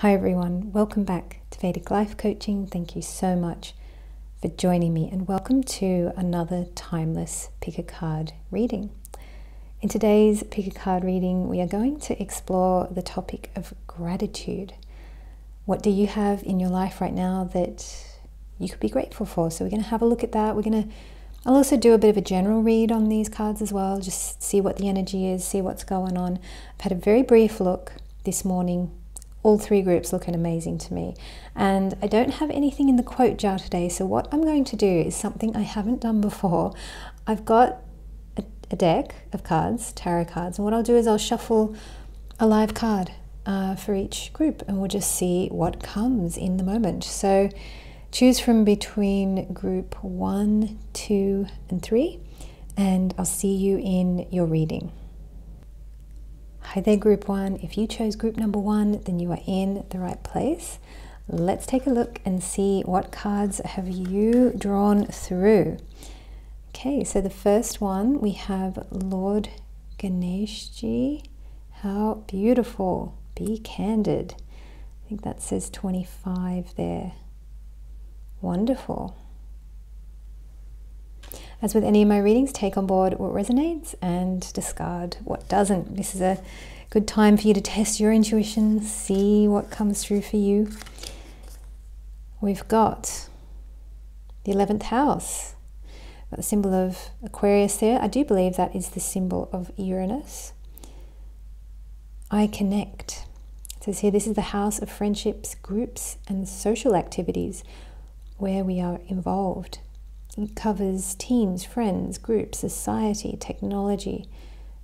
Hi, everyone. Welcome back to Vedic Life Coaching. Thank you so much for joining me, and welcome to another timeless pick a card reading. In today's pick a card reading, we are going to explore the topic of gratitude. What do you have in your life right now that you could be grateful for? So, we're going to have a look at that. We're going to I'll also do a bit of a general read on these cards as well, just see what the energy is, see what's going on. I've had a very brief look this morning all three groups looking amazing to me. And I don't have anything in the quote jar today, so what I'm going to do is something I haven't done before. I've got a, a deck of cards, tarot cards, and what I'll do is I'll shuffle a live card uh, for each group and we'll just see what comes in the moment. So choose from between group one, two, and three, and I'll see you in your reading. Hi there, group one. If you chose group number one, then you are in the right place. Let's take a look and see what cards have you drawn through. Okay, so the first one we have Lord Ganeshji. How beautiful. Be candid. I think that says 25 there. Wonderful. As with any of my readings, take on board what resonates and discard what doesn't. This is a good time for you to test your intuition, see what comes through for you. We've got the 11th house, got the symbol of Aquarius there. I do believe that is the symbol of Uranus. I connect. It says here this is the house of friendships, groups, and social activities where we are involved. It covers teams, friends, groups, society, technology,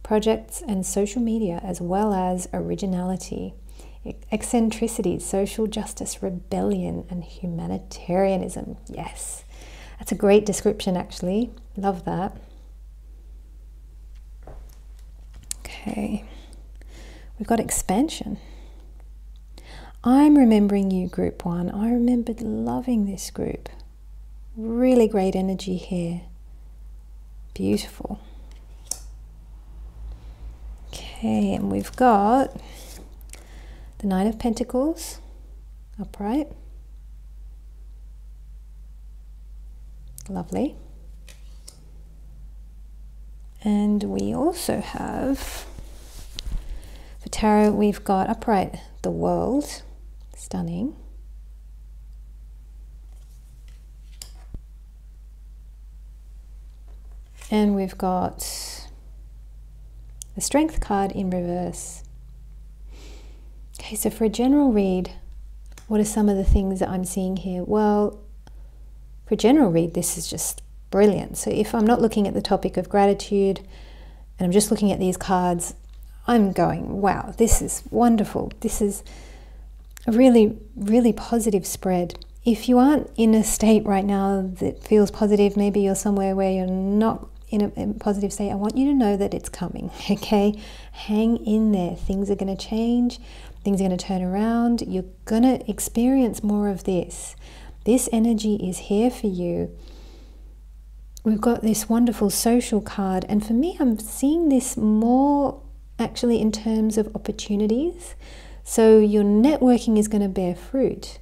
projects, and social media, as well as originality, eccentricity, social justice, rebellion, and humanitarianism. Yes, that's a great description, actually. Love that. Okay, we've got expansion. I'm remembering you, group one. I remembered loving this group. Really great energy here. Beautiful. Okay, and we've got the Nine of Pentacles upright. Lovely. And we also have, for tarot, we've got upright the world. Stunning. And we've got the Strength card in reverse. Okay, so for a general read, what are some of the things that I'm seeing here? Well, for a general read, this is just brilliant. So if I'm not looking at the topic of gratitude and I'm just looking at these cards, I'm going, wow, this is wonderful. This is a really, really positive spread. If you aren't in a state right now that feels positive, maybe you're somewhere where you're not in a, in positive state, I want you to know that it's coming, okay? Hang in there. Things are going to change, things are going to turn around. You're going to experience more of this. This energy is here for you. We've got this wonderful social card, and for me, I'm seeing this more actually in terms of opportunities. So, your networking is going to bear fruit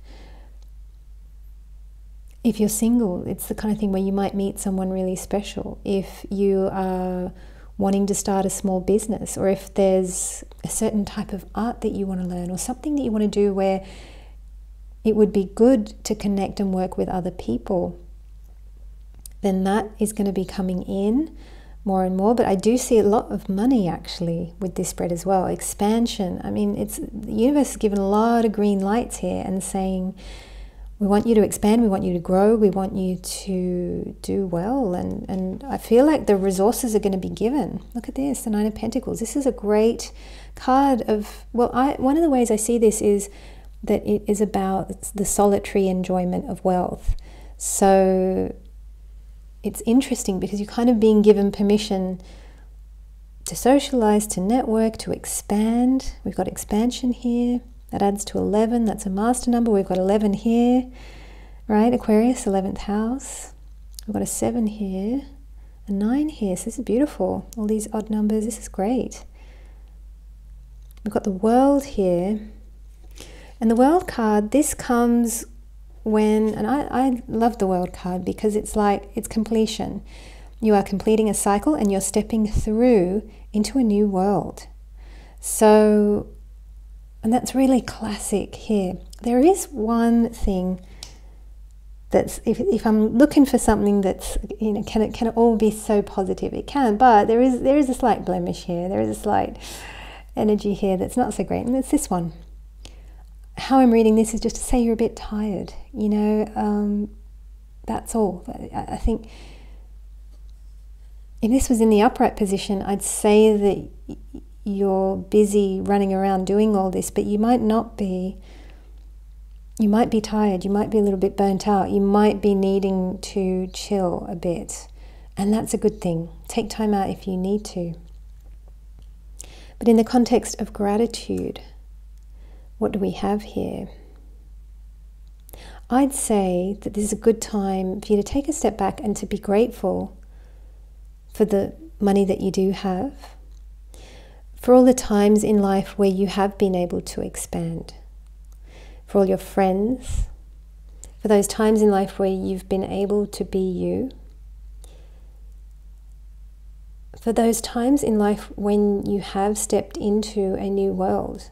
if you're single, it's the kind of thing where you might meet someone really special. If you are wanting to start a small business, or if there's a certain type of art that you want to learn, or something that you want to do where it would be good to connect and work with other people, then that is going to be coming in more and more. But I do see a lot of money actually with this spread as well. Expansion. I mean, it's the universe has given a lot of green lights here and saying, we want you to expand, we want you to grow, we want you to do well. And, and I feel like the resources are going to be given. Look at this, the Nine of Pentacles. This is a great card of, well, I, one of the ways I see this is that it is about the solitary enjoyment of wealth. So it's interesting because you're kind of being given permission to socialize, to network, to expand. We've got expansion here. That adds to 11. That's a master number. We've got 11 here, right? Aquarius, 11th house. We've got a 7 here, a 9 here. So this is beautiful. All these odd numbers. This is great. We've got the world here. And the world card, this comes when, and I, I love the world card because it's like it's completion. You are completing a cycle and you're stepping through into a new world. So, and that's really classic here. There is one thing that's if, if I'm looking for something that's you know can it can it all be so positive? It can but there is there is a slight blemish here. There is a slight energy here that's not so great. And it's this one. How I'm reading this is just to say you're a bit tired you know um, that's all. I, I think if this was in the upright position I'd say that you're busy running around doing all this but you might not be you might be tired, you might be a little bit burnt out, you might be needing to chill a bit. And that's a good thing. Take time out if you need to. But in the context of gratitude, what do we have here? I'd say that this is a good time for you to take a step back and to be grateful for the money that you do have, for all the times in life where you have been able to expand for all your friends, for those times in life where you've been able to be you, for those times in life when you have stepped into a new world.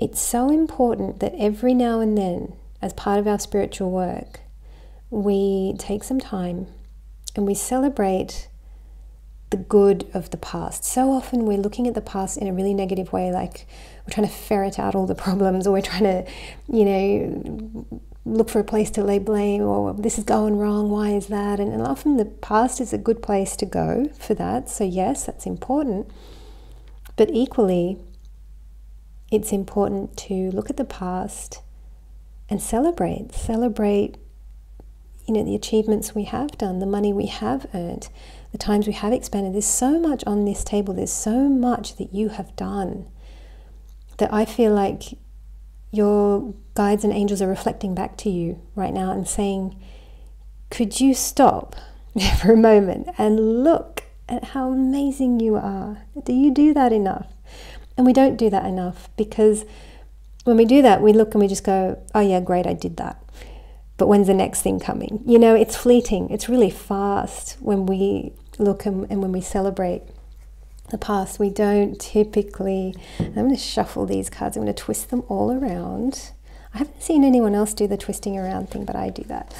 It's so important that every now and then, as part of our spiritual work, we take some time and we celebrate the good of the past. So often we're looking at the past in a really negative way, like we're trying to ferret out all the problems, or we're trying to, you know, look for a place to lay blame, or this is going wrong, why is that? And, and often the past is a good place to go for that. So, yes, that's important. But equally, it's important to look at the past and celebrate. Celebrate, you know, the achievements we have done, the money we have earned the times we have expanded, there's so much on this table, there's so much that you have done that I feel like your guides and angels are reflecting back to you right now and saying, Could you stop for a moment and look at how amazing you are? Do you do that enough? And we don't do that enough because when we do that, we look and we just go, Oh, yeah, great, I did that but when's the next thing coming? You know, it's fleeting. It's really fast when we look and, and when we celebrate the past. We don't typically. I'm going to shuffle these cards. I'm going to twist them all around. I haven't seen anyone else do the twisting around thing, but I do that.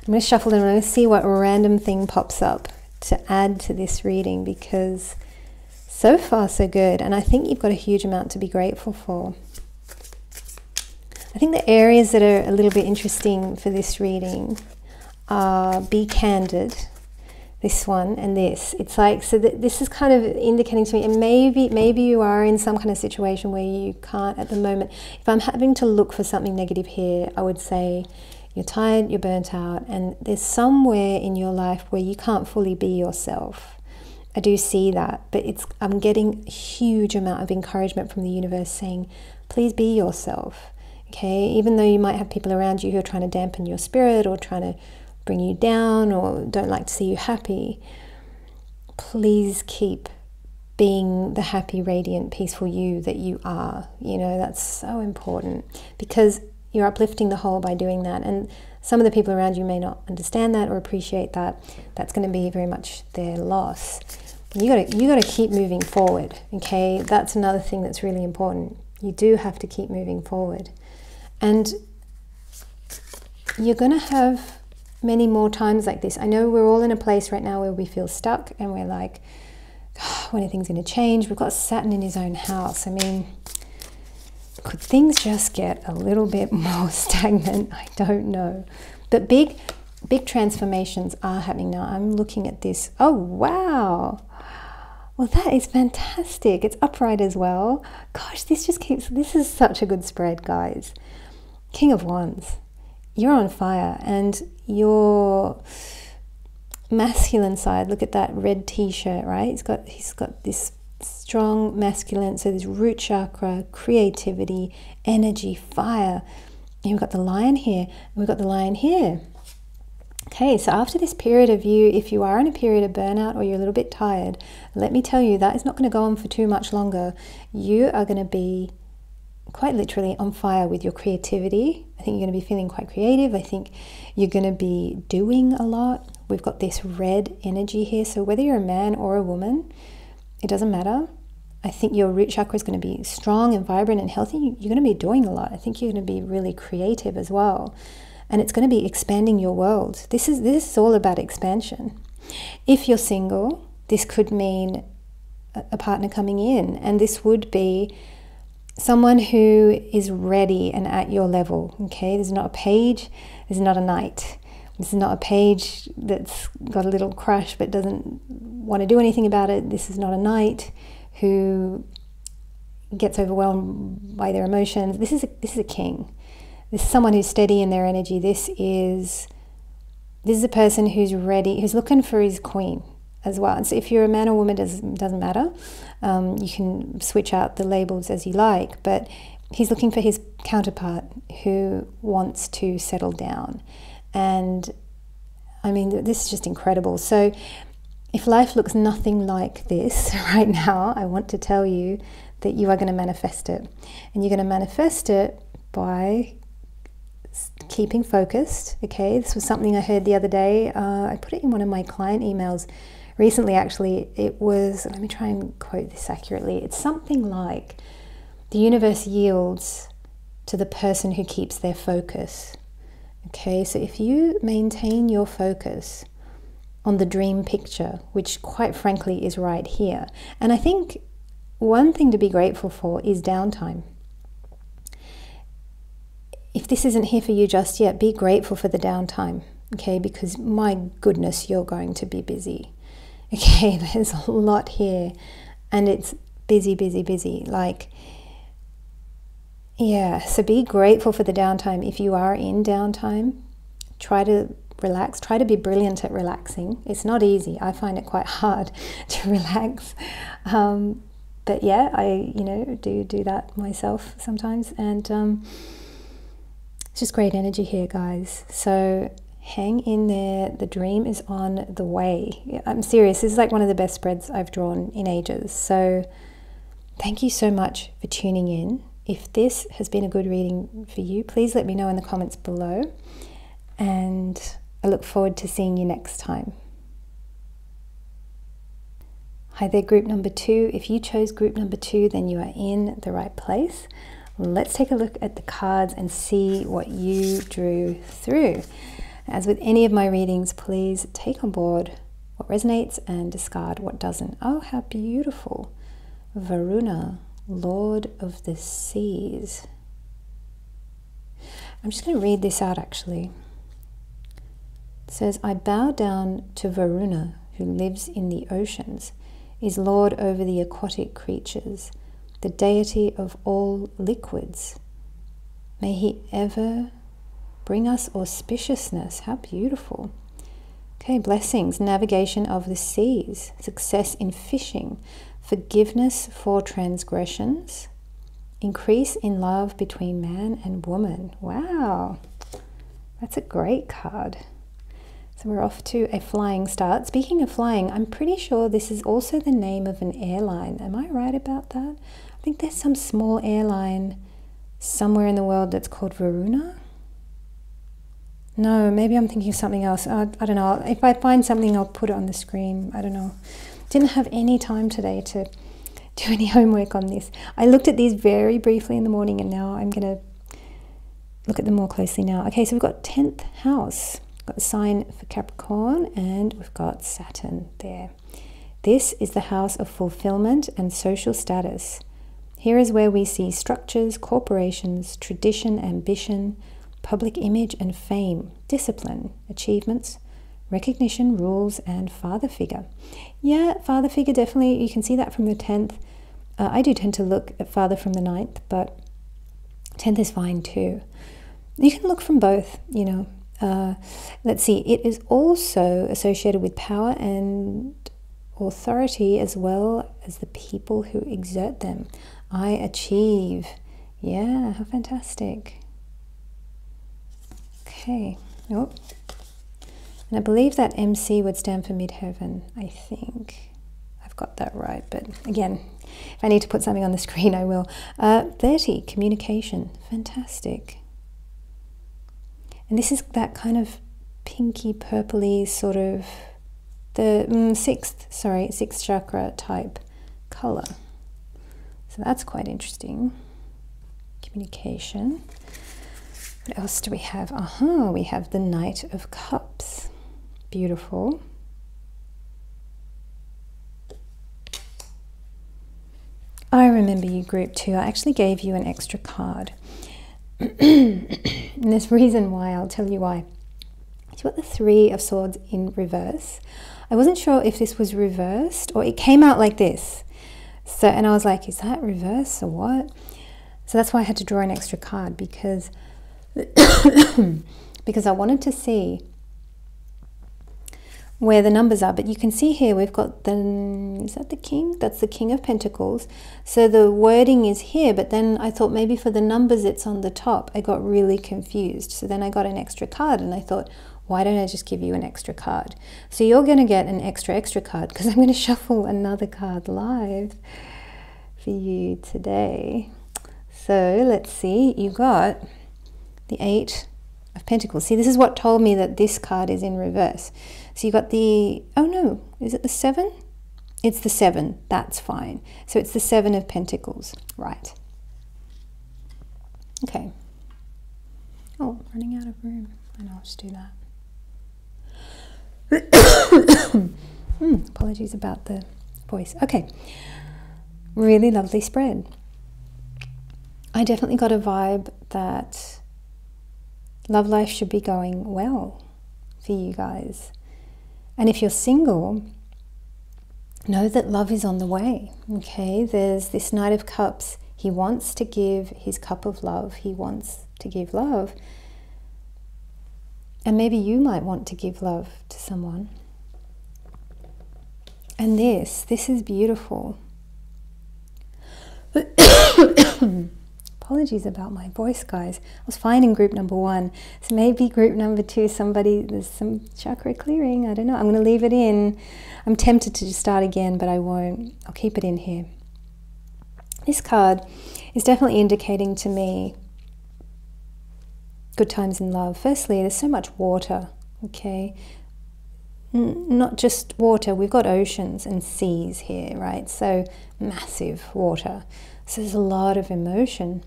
I'm going to shuffle them. To see what random thing pops up to add to this reading because so far so good. And I think you've got a huge amount to be grateful for. I think the areas that are a little bit interesting for this reading are be candid, this one and this. It's like so that this is kind of indicating to me, and maybe maybe you are in some kind of situation where you can't at the moment. If I'm having to look for something negative here, I would say you're tired, you're burnt out, and there's somewhere in your life where you can't fully be yourself. I do see that, but it's I'm getting a huge amount of encouragement from the universe saying, please be yourself. Okay, even though you might have people around you who are trying to dampen your spirit or trying to bring you down or don't like to see you happy, please keep being the happy, radiant, peaceful you that you are. You know, that's so important because you're uplifting the whole by doing that. And some of the people around you may not understand that or appreciate that. That's going to be very much their loss. You got to you got to keep moving forward. Okay, that's another thing that's really important. You do have to keep moving forward. And you're going to have many more times like this. I know we're all in a place right now where we feel stuck and we're like, oh, when are things going to change? We've got Saturn in his own house. I mean, could things just get a little bit more stagnant? I don't know. But big, big transformations are happening now. I'm looking at this. Oh, wow. Well, that is fantastic. It's upright as well. Gosh, this just keeps, this is such a good spread, guys. King of Wands, you're on fire and your masculine side, look at that red t-shirt, right? He's got he's got this strong masculine, so this root chakra, creativity, energy, fire. And we've got the lion here, we've got the lion here. Okay, so after this period of you, if you are in a period of burnout or you're a little bit tired, let me tell you that is not going to go on for too much longer. You are going to be quite literally on fire with your creativity. I think you're going to be feeling quite creative. I think you're going to be doing a lot. We've got this red energy here. So, whether you're a man or a woman, it doesn't matter. I think your root chakra is going to be strong and vibrant and healthy. You're going to be doing a lot. I think you're going to be really creative as well. And it's going to be expanding your world. This is this is all about expansion. If you're single, this could mean a partner coming in, and this would be someone who is ready and at your level. Okay, there's not a page, there's not a knight. This is not a page that's got a little crush but doesn't want to do anything about it. This is not a knight who gets overwhelmed by their emotions. This is a, this is a king. This is someone who's steady in their energy. This is this is a person who's ready, who's looking for his queen as well. So if you're a man or woman, does, doesn't matter. Um, you can switch out the labels as you like, but he's looking for his counterpart who wants to settle down. And I mean, this is just incredible. So if life looks nothing like this right now, I want to tell you that you are going to manifest it. And you're going to manifest it by keeping focused. Okay, this was something I heard the other day. Uh, I put it in one of my client emails recently, actually, it was, let me try and quote this accurately. It's something like the universe yields to the person who keeps their focus. Okay, so if you maintain your focus on the dream picture, which quite frankly is right here, and I think one thing to be grateful for is downtime. If this isn't here for you just yet, be grateful for the downtime, okay? Because my goodness, you're going to be busy. Okay, there's a lot here and it's busy, busy, busy. Like, yeah, so be grateful for the downtime. If you are in downtime, try to relax, try to be brilliant at relaxing. It's not easy. I find it quite hard to relax. Um, but yeah, I, you know, do do that myself sometimes. And um, it's just great energy here, guys. So hang in there. The dream is on the way. I'm serious. This is like one of the best spreads I've drawn in ages. So, thank you so much for tuning in. If this has been a good reading for you, please let me know in the comments below. And I look forward to seeing you next time. Hi there, group number two. If you chose group number two, then you are in the right place. Let's take a look at the cards and see what you drew through. As with any of my readings, please take on board what resonates and discard what doesn't. Oh, how beautiful! Varuna, Lord of the Seas. I'm just going to read this out actually. It says, I bow down to Varuna, who lives in the oceans, is Lord over the aquatic creatures, the deity of all liquids. May he ever Bring us auspiciousness. How beautiful. Okay, blessings, navigation of the seas, success in fishing, forgiveness for transgressions, increase in love between man and woman. Wow, that's a great card. So we're off to a flying start. Speaking of flying, I'm pretty sure this is also the name of an airline. Am I right about that? I think there's some small airline somewhere in the world that's called Varuna. No, maybe I'm thinking of something else. I, I don't know. If I find something, I'll put it on the screen. I don't know. Didn't have any time today to do any homework on this. I looked at these very briefly in the morning and now I'm going to look at them more closely now. Okay, so we've got 10th house. We've got the sign for Capricorn and we've got Saturn there. This is the house of fulfillment and social status. Here is where we see structures, corporations, tradition, ambition, public image and fame, discipline, achievements, recognition, rules, and father figure. Yeah, father figure definitely, you can see that from the 10th. Uh, I do tend to look at father from the 9th, but 10th is fine too. You can look from both, you know. Uh, let's see, it is also associated with power and authority as well as the people who exert them. I achieve. Yeah, how fantastic. Okay. Oh. And I believe that MC would stand for midheaven, I think. I've got that right, but again, if I need to put something on the screen, I will. Uh, 30, communication. Fantastic. And this is that kind of pinky purpley sort of the mm, sixth, sorry, sixth chakra type color. So that's quite interesting. Communication. What else do we have? Aha, uh-huh, we have the Knight of Cups. Beautiful. I remember you group two. I actually gave you an extra card. and there's reason why, I'll tell you why. You got the Three of Swords in reverse. I wasn't sure if this was reversed or it came out like this. So, and I was like, is that reverse or what? So that's why I had to draw an extra card because because I wanted to see where the numbers are. But you can see here we've got the, is that the king? That's the king of pentacles. So the wording is here, but then I thought maybe for the numbers it's on the top. I got really confused. So then I got an extra card and I thought, why don't I just give you an extra card? So you're going to get an extra, extra card because I'm going to shuffle another card live for you today. So let's see, you got the Eight of Pentacles. See, this is what told me that this card is in reverse. So you got the, oh no, is it the Seven? It's the Seven, that's fine. So it's the Seven of Pentacles, right. Okay. Oh, running out of room. I know, I'll just do that. hmm, apologies about the voice. Okay. Really lovely spread. I definitely got a vibe that love life should be going well for you guys. And if you're single, know that love is on the way. Okay, there's this Knight of Cups. He wants to give his cup of love, he wants to give love. And maybe you might want to give love to someone. And this, this is beautiful. Apologies about my voice, guys. I was fine in group number one. So maybe group number two, somebody, there's some chakra clearing. I don't know. I'm going to leave it in. I'm tempted to start again, but I won't. I'll keep it in here. This card is definitely indicating to me good times in love. Firstly, there's so much water, okay? not just water, we've got oceans and seas here, right? So massive water. So there's a lot of emotion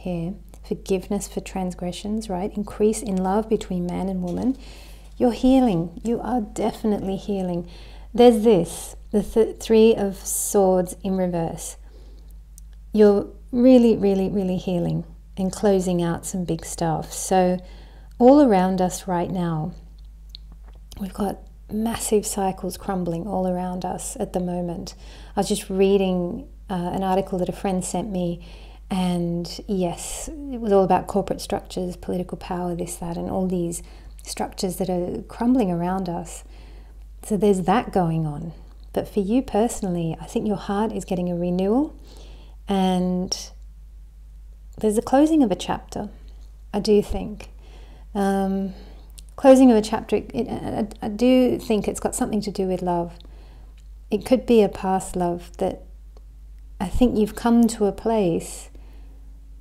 here, forgiveness for transgressions, right? Increase in love between man and woman. You're healing. You are definitely healing. There's this, the th Three of Swords in reverse. You're really, really, really healing and closing out some big stuff. So, all around us right now, we've got massive cycles crumbling all around us at the moment. I was just reading uh, an article that a friend sent me and yes, it was all about corporate structures, political power, this, that, and all these structures that are crumbling around us. So there's that going on. But for you personally, I think your heart is getting a renewal and there's a closing of a chapter, I do think. Um, closing of a chapter, it, I, I do think it's got something to do with love. It could be a past love that I think you've come to a place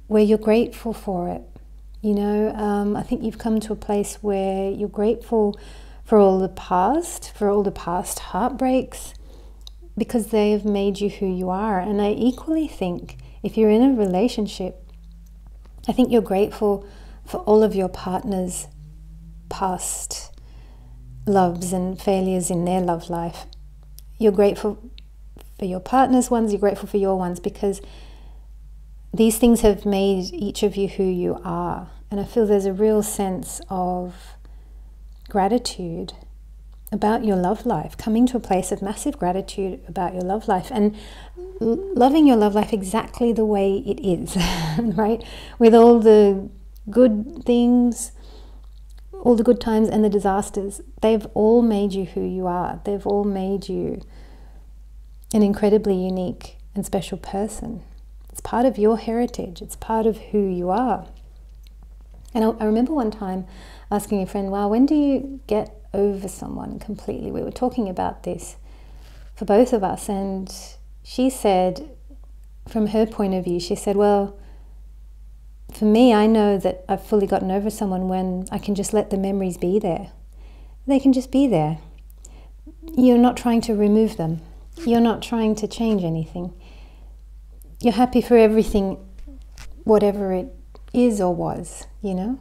where you're grateful for it. You know, um, I think you've come to a place where you're grateful for all the past, for all the past heartbreaks, because they have made you who you are. And I equally think if you're in a relationship, I think you're grateful for all of your partner's past loves and failures in their love life. You're grateful for your partner's ones, you're grateful for your ones because these things have made each of you who you are. And I feel there's a real sense of gratitude about your love life, coming to a place of massive gratitude about your love life and loving your love life exactly the way it is, right? With all the good things, all the good times and the disasters, they've all made you who you are. They've all made you an incredibly unique and special person. It's part of your heritage, it's part of who you are. And I, I remember one time asking a friend, Wow, when do you get over someone completely? We were talking about this for both of us. And she said, from her point of view, she said, Well, for me, I know that I've fully gotten over someone when I can just let the memories be there. They can just be there. You're not trying to remove them, you're not trying to change anything. You're happy for everything, whatever it is or was, you know?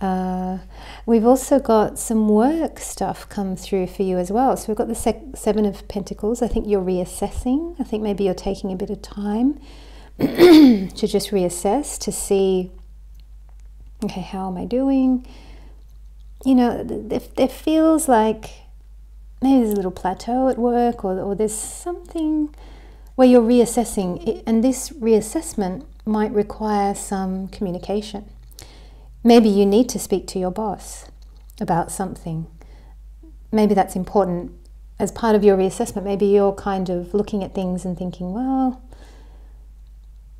Uh, we've also got some work stuff come through for you as well. So we've got the Seven of Pentacles. I think you're reassessing. I think maybe you're taking a bit of time to just reassess to see, okay, how am I doing? You know, if there feels like maybe there's a little plateau at work or, or there's something where you're reassessing. And this reassessment might require some communication Maybe you need to speak to your boss about something. Maybe that's important as part of your reassessment. Maybe you're kind of looking at things and thinking, well,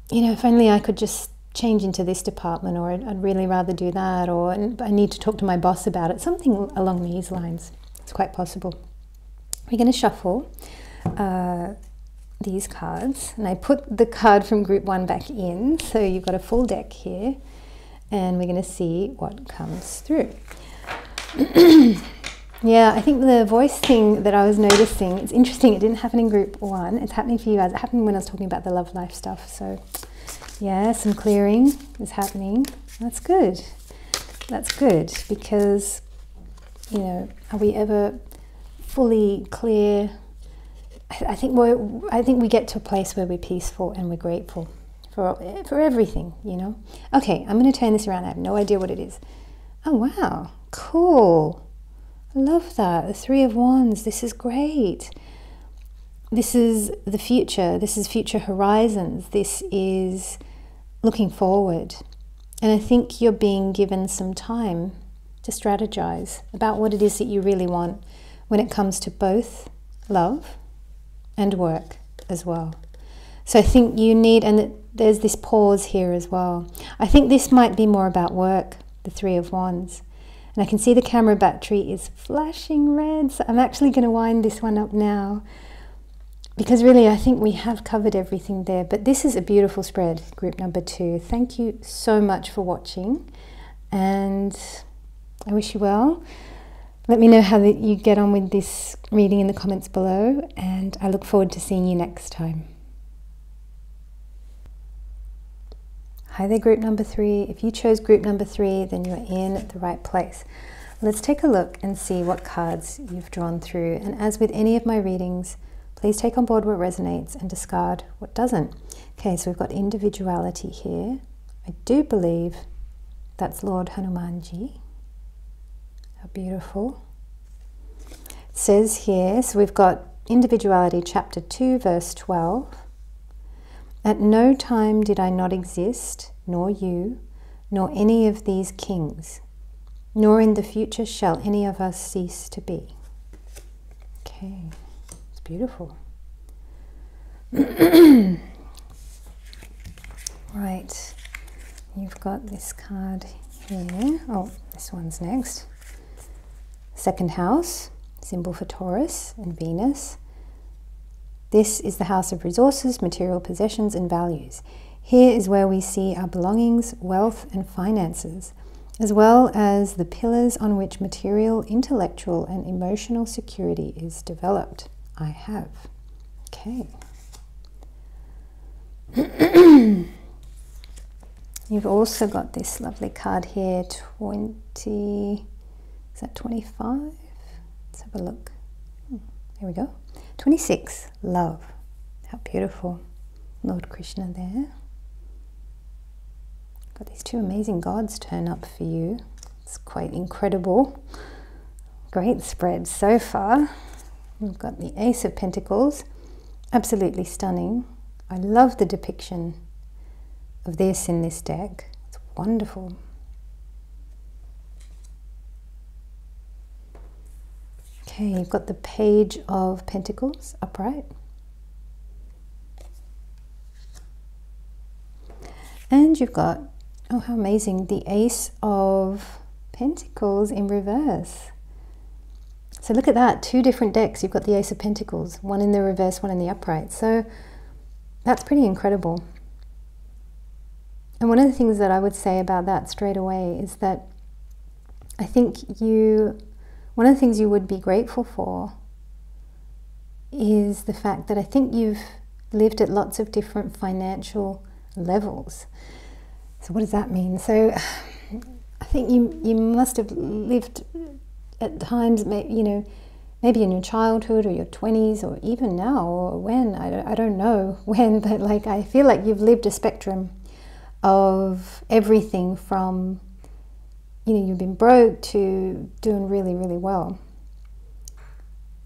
you know, if only I could just change into this department, or I'd, really rather do that, or I need to talk to my boss about it. Something along these lines. It's quite possible. We're going to shuffle uh, these cards, and I put the card from group one back in, so you've got a full deck here and we're going to see what comes through. yeah, I think the voice thing that I was noticing, it's interesting, it didn't happen in group one, it's happening for you guys. It happened when I was talking about the love life stuff. So, yeah, some clearing is happening. That's good. That's good because, you know, are we ever fully clear? I think we I think we get to a place where we're peaceful and we're grateful for, for everything, you know. Okay, I'm going to turn this around. I have no idea what it is. Oh, wow. Cool. I love that. The Three of Wands. This is great. This is the future. This is future horizons. This is looking forward. And I think you're being given some time to strategize about what it is that you really want when it comes to both love and work as well. So I think you need, and there's this pause here as well. I think this might be more about work, the Three of Wands. And I can see the camera battery is flashing red, so I'm actually going to wind this one up now. Because really, I think we have covered everything there. But this is a beautiful spread, group number two. Thank you so much for watching. And I wish you well. Let me know how you get on with this reading in the comments below. And I look forward to seeing you next time. Hi there, group number three. If you chose group number three, then you're in the right place. Let's take a look and see what cards you've drawn through. And as with any of my readings, please take on board what resonates and discard what doesn't. Okay, so we've got individuality here. I do believe that's Lord Hanumanji. Beautiful. It says here, so we've got individuality, chapter 2, verse 12. At no time did I not exist, nor you, nor any of these kings, nor in the future shall any of us cease to be. Okay, it's beautiful. right, you've got this card here. Oh, this one's next. Second house, symbol for Taurus and Venus. This is the house of resources, material possessions, and values. Here is where we see our belongings, wealth, and finances, as well as the pillars on which material, intellectual, and emotional security is developed. I have. Okay. You've also got this lovely card here 20, is that 25? Let's have a look. Hmm, here we go. 26, love. How beautiful. Lord Krishna there. Got these two amazing gods turn up for you. It's quite incredible. Great spread so far. We've got the Ace of Pentacles. Absolutely stunning. I love the depiction of this in this deck. It's wonderful. Okay, you've got the Page of Pentacles upright. And you've got, oh, how amazing, the Ace of Pentacles in reverse. So look at that, two different decks. You've got the Ace of Pentacles, one in the reverse, one in the upright. So that's pretty incredible. And one of the things that I would say about that straight away is that I think you, one of the things you would be grateful for is the fact that I think you've lived at lots of different financial levels. So what does that mean? So I think you you must have lived at times, you know, maybe in your childhood or your 20s or even now or when, I don't, I don't know when, but like I feel like you've lived a spectrum of everything from, you know, you've been broke to doing really, really well.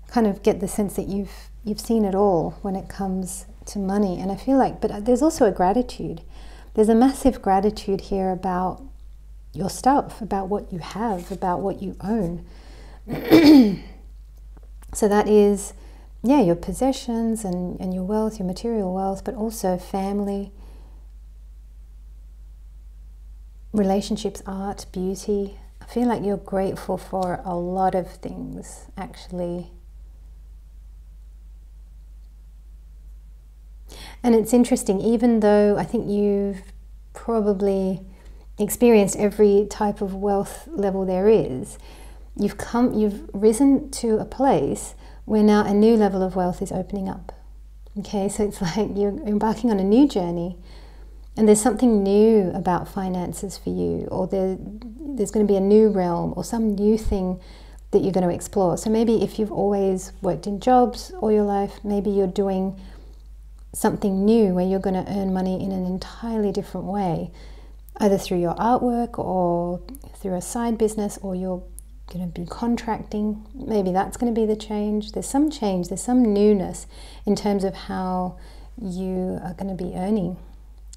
Kind of get the sense that you've you've seen it all when it comes to money, and I feel like, but there's also a gratitude. There's a massive gratitude here about your stuff, about what you have, about what you own. so that is, yeah, your possessions and, and your wealth, your material wealth, but also family, relationships, art, beauty. I feel like you're grateful for a lot of things, actually. And it's interesting, even though I think you've probably experienced every type of wealth level there is, you've come, you've risen to a place where now a new level of wealth is opening up. Okay, so it's like you're embarking on a new journey, and there's something new about finances for you, or there, there's going to be a new realm or some new thing that you're going to explore. So maybe if you've always worked in jobs all your life, maybe you're doing something new where you're going to earn money in an entirely different way, either through your artwork or through a side business, or you're going to be contracting. Maybe that's going to be the change. There's some change, there's some newness in terms of how you are going to be earning,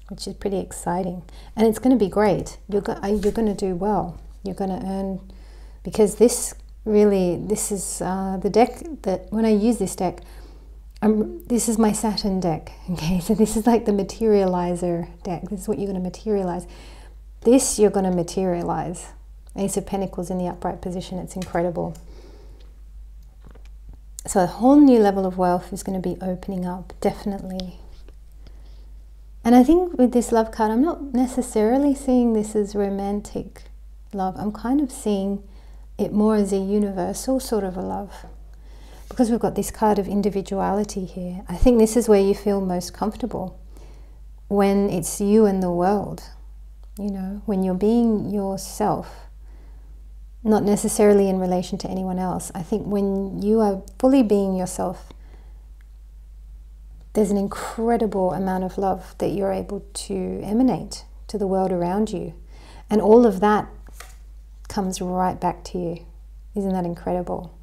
which is pretty exciting. And it's going to be great. You're, go- you're going to do well. You're going to earn because this really, this is uh, the deck that when I use this deck, this is my Saturn deck. Okay, so this is like the materializer deck. This is what you're going to materialize. This you're going to materialize. Ace of Pentacles in the upright position. It's incredible. So a whole new level of wealth is going to be opening up, definitely. And I think with this love card, I'm not necessarily seeing this as romantic love. I'm kind of seeing it more as a universal sort of a love because we've got this card of individuality here, I think this is where you feel most comfortable when it's you and the world, you know, when you're being yourself, not necessarily in relation to anyone else. I think when you are fully being yourself, there's an incredible amount of love that you're able to emanate to the world around you. And all of that comes right back to you. Isn't that incredible?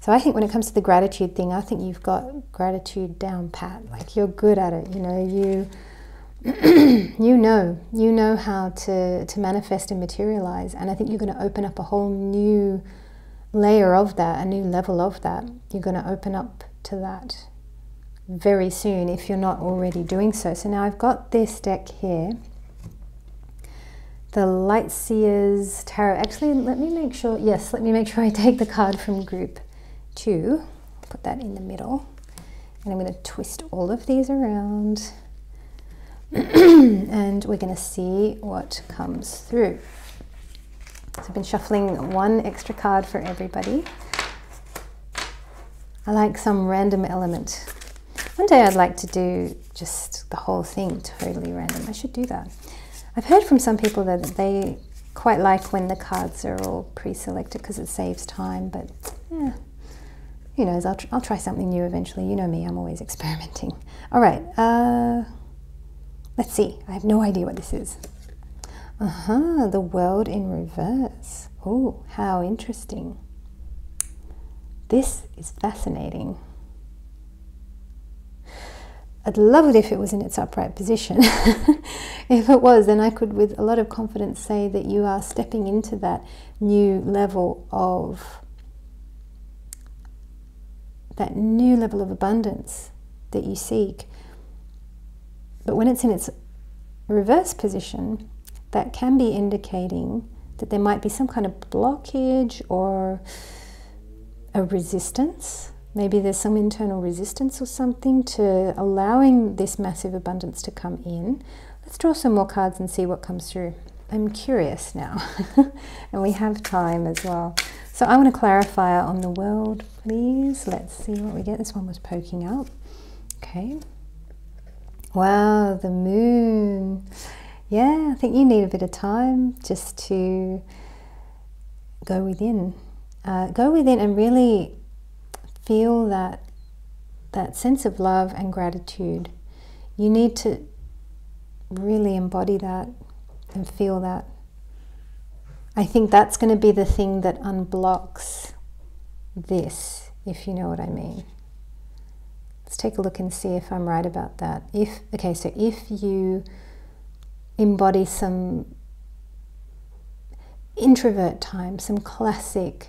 So I think when it comes to the gratitude thing, I think you've got gratitude down pat. Like you're good at it. You know, you you know, you know how to to manifest and materialize. And I think you're going to open up a whole new layer of that, a new level of that. You're going to open up to that very soon if you're not already doing so. So now I've got this deck here. The Light Seers Tarot. Actually, let me make sure, yes, let me make sure I take the card from group two. Put that in the middle. And I'm going to twist all of these around. and we're going to see what comes through. So I've been shuffling one extra card for everybody. I like some random element. One day I'd like to do just the whole thing totally random. I should do that. I've heard from some people that they quite like when the cards are all pre-selected because it saves time, but yeah, who knows, I'll, tr I'll try something new eventually. You know me, I'm always experimenting. All right, uh, let's see. I have no idea what this is. Uh-huh, the world in reverse. Oh, how interesting. This is fascinating. I'd love it if it was in its upright position. if it was, then I could, with a lot of confidence, say that you are stepping into that new level of that new level of abundance that you seek. But when it's in its reverse position, that can be indicating that there might be some kind of blockage or a resistance. Maybe there's some internal resistance or something to allowing this massive abundance to come in. Let's draw some more cards and see what comes through. I'm curious now, and we have time as well. So I want to clarify on the world, please. Let's see what we get. This one was poking out. Okay. Wow, the moon. Yeah, I think you need a bit of time just to go within. Uh, go within and really feel that that sense of love and gratitude. You need to really embody that and feel that. I think that's going to be the thing that unblocks this, if you know what I mean. Let's take a look and see if I'm right about that. If okay, so if you embody some introvert time, some classic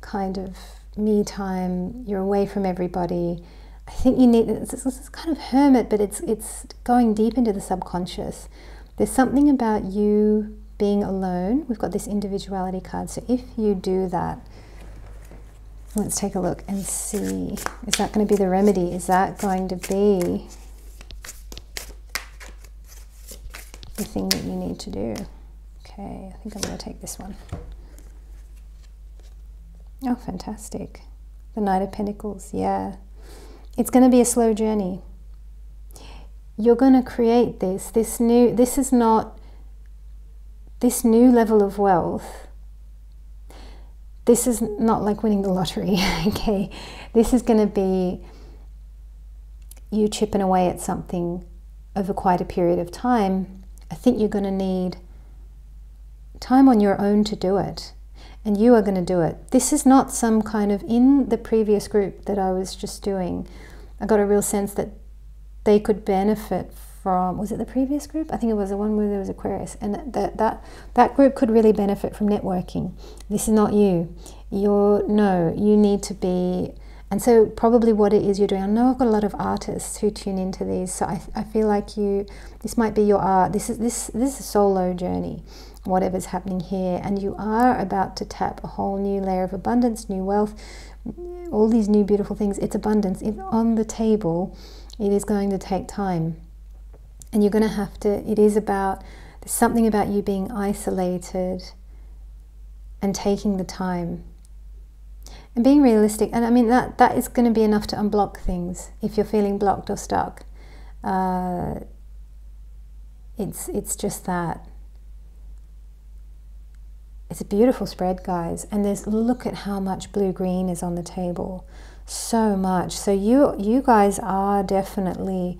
kind of me time, you're away from everybody. I think you need this is kind of hermit, but it's it's going deep into the subconscious. There's something about you being alone. We've got this individuality card. So if you do that, let's take a look and see. Is that going to be the remedy? Is that going to be the thing that you need to do? Okay, I think I'm going to take this one. Oh, fantastic. The Knight of Pentacles, yeah. It's going to be a slow journey. You're going to create this. This new, this is not, this new level of wealth. This is not like winning the lottery, okay? This is going to be you chipping away at something over quite a period of time. I think you're going to need time on your own to do it and you are going to do it. This is not some kind of, in the previous group that I was just doing, I got a real sense that they could benefit from, was it the previous group? I think it was the one where there was Aquarius. And that, that, that group could really benefit from networking. This is not you. You're, no, you need to be, and so probably what it is you're doing, I know I've got a lot of artists who tune into these, so I, I feel like you, this might be your art. This is, this, this is a solo journey whatever's happening here, and you are about to tap a whole new layer of abundance, new wealth, all these new beautiful things. It's abundance. It's on the table. It is going to take time. And you're going to have to, it is about, there's something about you being isolated and taking the time and being realistic. And I mean, that, that is going to be enough to unblock things if you're feeling blocked or stuck. Uh, it's, it's just that. It's a beautiful spread, guys. And there's look at how much blue-green is on the table. So much. So you you guys are definitely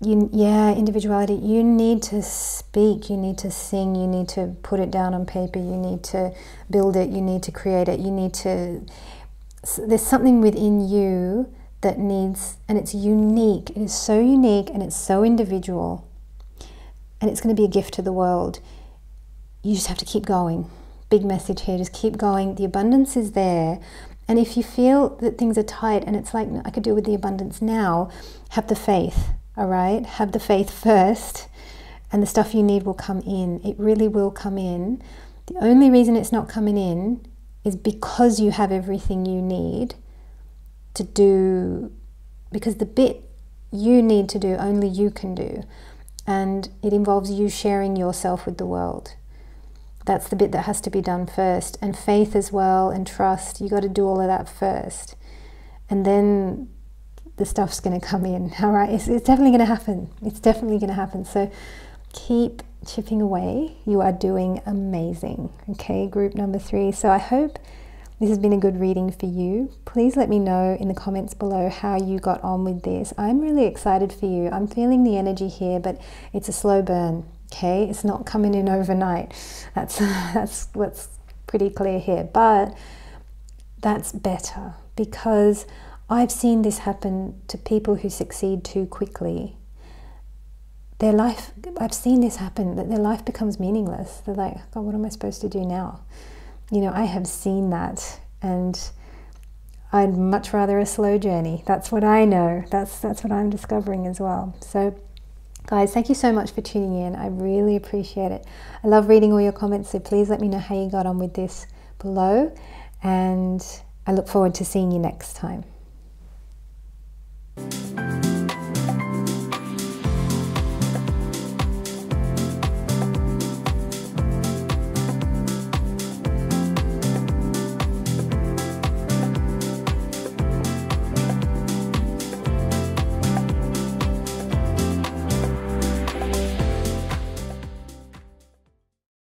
you, yeah, individuality. You need to speak, you need to sing, you need to put it down on paper, you need to build it, you need to create it, you need to. There's something within you that needs, and it's unique. It is so unique and it's so individual, and it's going to be a gift to the world you just have to keep going. Big message here, just keep going. The abundance is there. And if you feel that things are tight and it's like, I could do with the abundance now, have the faith, all right? Have the faith first, and the stuff you need will come in. It really will come in. The only reason it's not coming in is because you have everything you need to do, because the bit you need to do, only you can do. And it involves you sharing yourself with the world that's the bit that has to be done first. And faith as well, and trust. You got to do all of that first. And then the stuff's going to come in. All right, it's, it's definitely going to happen. It's definitely going to happen. So keep chipping away. You are doing amazing. Okay, group number three. So I hope this has been a good reading for you. Please let me know in the comments below how you got on with this. I'm really excited for you. I'm feeling the energy here, but it's a slow burn. Okay, it's not coming in overnight. That's that's what's pretty clear here. But that's better because I've seen this happen to people who succeed too quickly. Their life, I've seen this happen, that their life becomes meaningless. They're like, God, what am I supposed to do now? You know, I have seen that and I'd much rather a slow journey. That's what I know. That's that's what I'm discovering as well. So Guys, thank you so much for tuning in. I really appreciate it. I love reading all your comments, so please let me know how you got on with this below. And I look forward to seeing you next time.